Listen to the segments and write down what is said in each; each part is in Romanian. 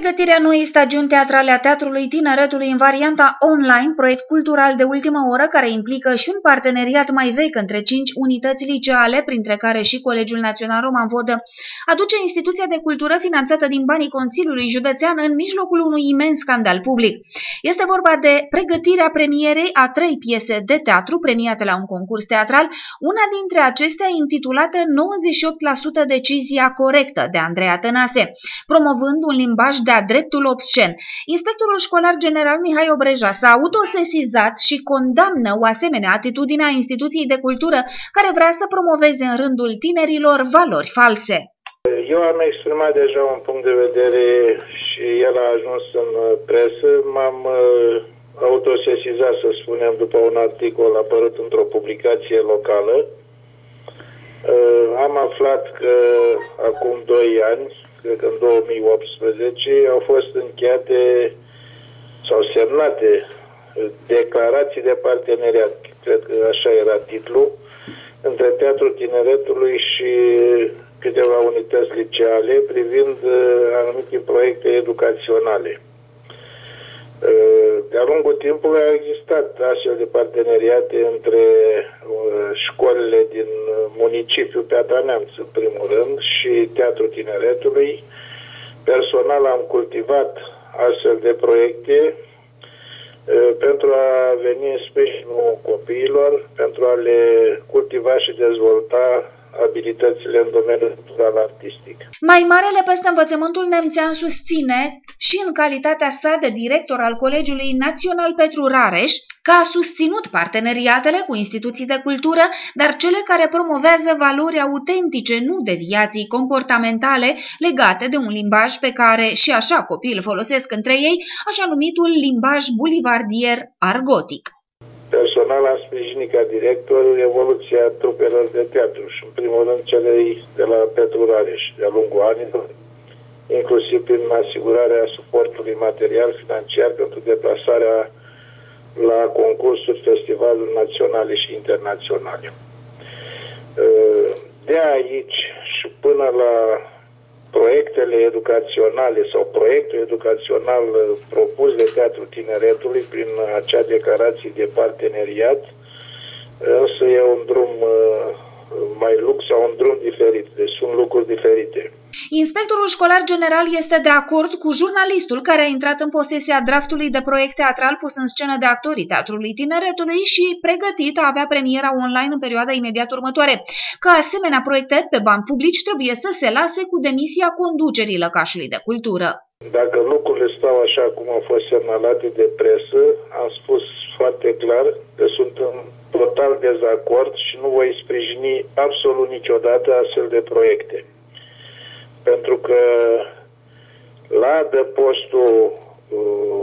Pregătirea noii stagiuni teatrale a Teatrului Tineretului în varianta online, proiect cultural de ultimă oră care implică și un parteneriat mai vechi între cinci unități liceale, printre care și Colegiul Național Roman Vodă, aduce instituția de cultură finanțată din banii Consiliului Județean în mijlocul unui imens scandal public. Este vorba de pregătirea premierei a trei piese de teatru premiate la un concurs teatral, una dintre acestea intitulată 98% decizia corectă de Andreea Tănase, promovând un limbaj de-a dreptul obscen. Inspectorul școlar general Mihai Obreja s-a autosesizat și condamnă o asemenea atitudine a instituției de cultură care vrea să promoveze în rândul tinerilor valori false. Eu am exprimat deja un punct de vedere și el a ajuns în presă. M-am uh, autosesizat, să spunem, după un articol apărut într-o publicație locală. Uh, am aflat că acum 2 ani cred că în 2018, au fost încheiate sau semnate declarații de parteneriat, cred că așa era titlul, între Teatrul Tineretului și câteva unități liceale privind uh, anumite proiecte educaționale. Uh, de-a lungul timpului au existat astfel de parteneriate între uh, școlile din municipiul Piatra Neamț, în primul rând, și Teatrul Tineretului. Personal am cultivat astfel de proiecte uh, pentru a veni în sprijinul copiilor, pentru a le cultiva și dezvolta abilitățile în domeniul cultural artistic. Mai marele peste învățământul nemțean susține și în calitatea sa de director al Colegiului Național Petru Rareș că a susținut parteneriatele cu instituții de cultură, dar cele care promovează valori autentice, nu deviații comportamentale legate de un limbaj pe care și așa copiii îl folosesc între ei, așa numitul limbaj bulivardier argotic. Personal am sprijinit ca director evoluția trupelor de teatru și în primul rând celei de la Petru Rareș de-a lungul anilor, inclusiv prin asigurarea suportului material financiar pentru deplasarea la concursuri, festivaluri naționale și internaționale. De aici și până la proiectele educaționale sau proiectul educațional propus de Teatrul Tineretului prin acea declarație de parteneriat, însă e un drum mai lux sau un drum diferit, deci sunt lucruri diferite. Inspectorul școlar general este de acord cu jurnalistul care a intrat în posesia draftului de proiect teatral pus în scenă de actorii Teatrului Tineretului și pregătit a avea premiera online în perioada imediat următoare, că asemenea proiecte pe bani publici trebuie să se lase cu demisia conducerii lăcașului de cultură. Dacă lucrurile stau așa cum au fost semnalate de presă, am spus foarte clar că sunt în total dezacord și nu voi sprijini absolut niciodată astfel de proiecte pentru că la adăpostul uh,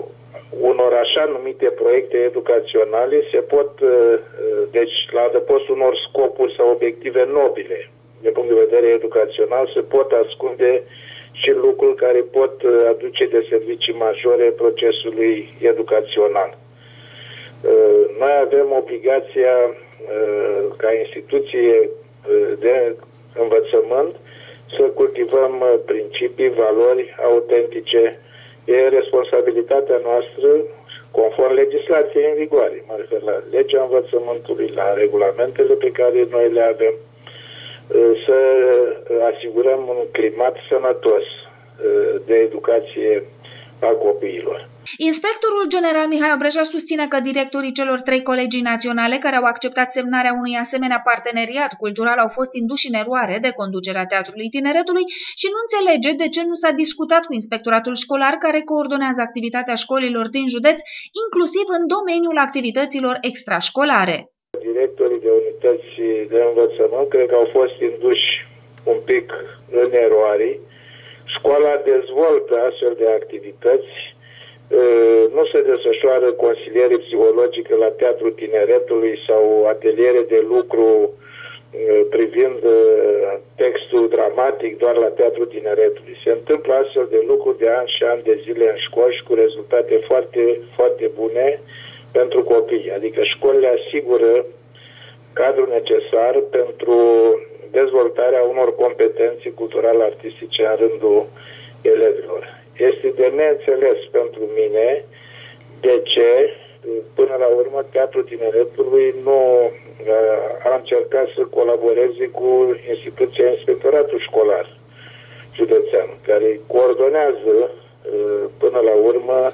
unor așa numite proiecte educaționale se pot, uh, uh, deci la adăpostul unor scopuri sau obiective nobile, de punct de vedere educațional, se pot ascunde și lucruri care pot uh, aduce de servicii majore procesului educațional. Uh, noi avem obligația ca instituție de învățământ să cultivăm uh, principii, valori autentice. E responsabilitatea noastră, conform legislației în vigoare, mă refer la legea învățământului, la regulamentele pe care noi le avem, uh, să asigurăm un climat sănătos uh, de educație a copiilor. Inspectorul general Mihai Obreja susține că directorii celor trei colegii naționale care au acceptat semnarea unui asemenea parteneriat cultural au fost induși în eroare de conducerea Teatrului Tineretului și nu înțelege de ce nu s-a discutat cu inspectoratul școlar care coordonează activitatea școlilor din județ, inclusiv în domeniul activităților extrașcolare. Directorii de unități de învățământ cred că au fost induși un pic în eroare. Școala dezvoltă astfel de activități nu se desfășoară consiliere psihologică la Teatrul Tineretului sau ateliere de lucru privind textul dramatic doar la Teatrul Tineretului. Se întâmplă astfel de lucruri de ani și ani de zile în școli și cu rezultate foarte, foarte bune pentru copii. Adică școlile asigură cadrul necesar pentru dezvoltarea unor competențe culturale artistice în rândul elevilor. Este de neînțeles pentru mine de ce, până la urmă, Teatrul Tineretului nu uh, a încercat să colaboreze cu instituția Inspectoratul Școlar Județean, care coordonează uh, până la urmă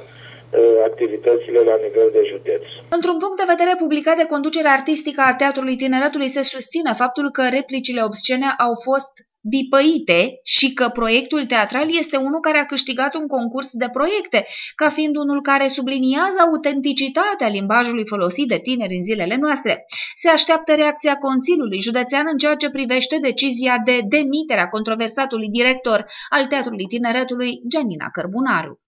activitățile la nivel de județ. Într-un punct de vedere publicat de conducerea artistică a Teatrului Tineretului se susține faptul că replicile obscene au fost bipăite și că proiectul teatral este unul care a câștigat un concurs de proiecte, ca fiind unul care subliniază autenticitatea limbajului folosit de tineri în zilele noastre. Se așteaptă reacția Consiliului Județean în ceea ce privește decizia de demitere a controversatului director al Teatrului Tineretului, Gianina Cărbunaru.